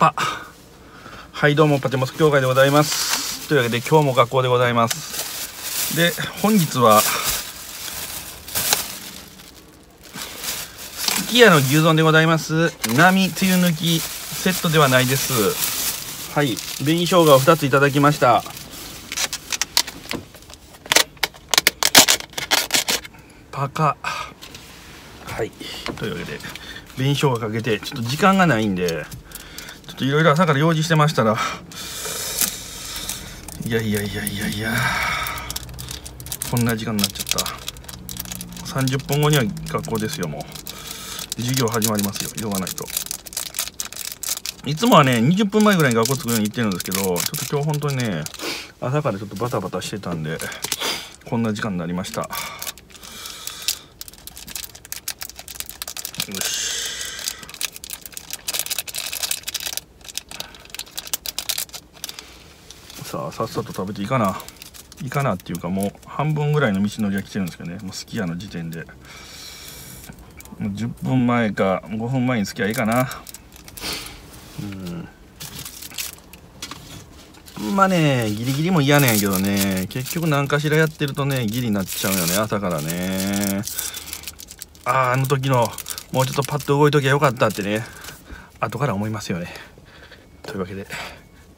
パ。はいどうもパテモス協会でございます。というわけで今日も学校でございます。で本日はすき家の牛丼でございます。波つゆ抜きセットではないです。はい紅生姜を2ついただきました。パカ。はい。というわけで紅生姜かけてちょっと時間がないんでちょっといろいろ朝から用事してましたら。いやいやいやいやいや。こんな時間になっちゃった。30分後には学校ですよもう。授業始まりますよ。急がないと。いつもはね20分前ぐらいに学校着くように行ってるんですけどちょっと今日本当にね朝からちょっとバタバタしてたんでこんな時間になりました。さあさっさと食べていいかないいかなっていうかもう半分ぐらいの道のりは来てるんですけどね。もうすき家の時点で。もう10分前か5分前に着きゃいいかな。うん。まあねギリギリも嫌なんやけどね。結局何かしらやってるとねギリになっちゃうよね朝からね。あああの時のもうちょっとパッと動いときゃよかったってね後から思いますよね。というわけで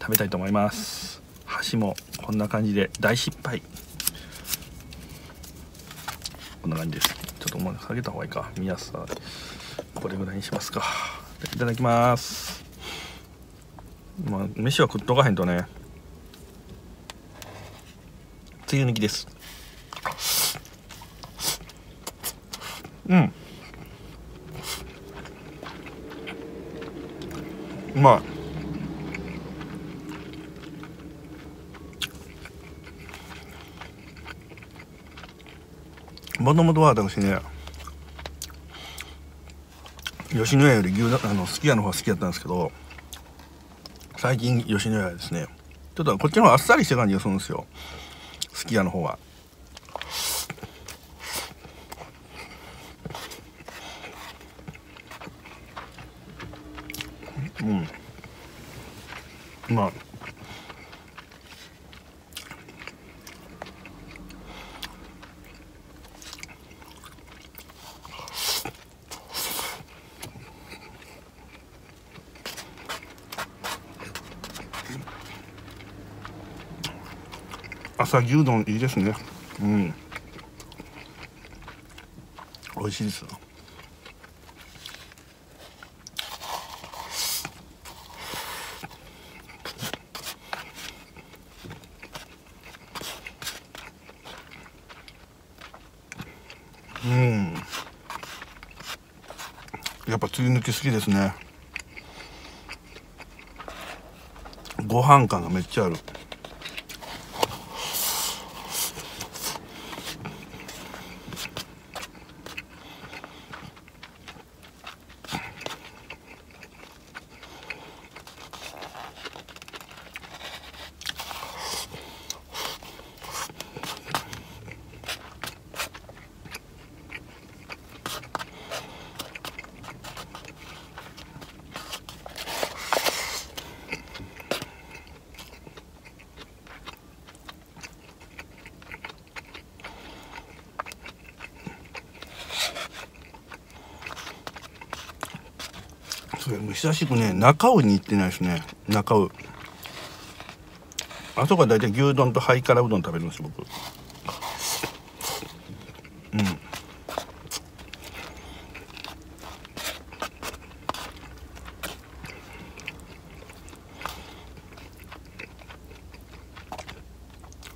食べたいと思います。箸もこんな感じで大失敗。こんな感じです。ちょっともう下げた方がいいか。見やすさこれぐらいにしますか。いただきます。まあ飯は食っとかへんとね。つゆ抜きです。うん。うまいもともとは私ね吉野家より牛あのすき家の方が好きだったんですけど最近吉野家ですねちょっとこっちの方があっさりして感じがするんですよ。すき家の方は。うん。まい朝牛丼いいですね。うん。美味しいですよ。うん。やっぱつゆ抜き好きですね。ご飯感がめっちゃある。それも久しくね中尾に行ってないですね中尾。あそこは大体牛丼とハイカラうどん食べるんです僕。うん。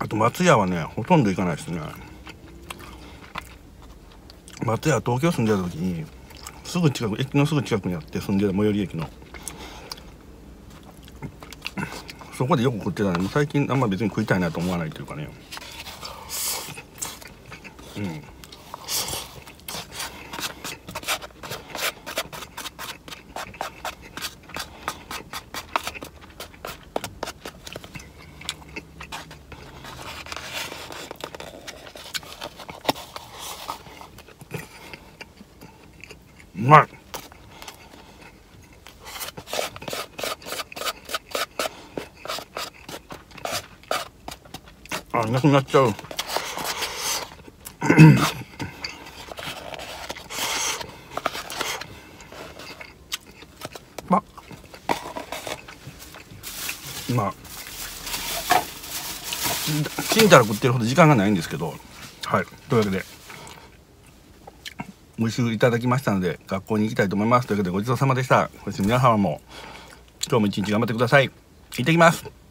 あと松屋はねほとんど行かないですね。松屋東京住んでた時にすぐ近く駅のすぐ近くにあって住んでる最寄り駅の。そこでよく食ってたの。に最近あんま別に食いたいなと思わないというかね。うん。まい。あなくなっちゃう。ま。まあ。チンタラ食ってるほど時間がないんですけど。はい。というわけで。ご一緒いただきましたので学校に行きたいと思います。というわけでごちそうさまでした。そして皆様も今日も一日頑張ってください。行ってきます。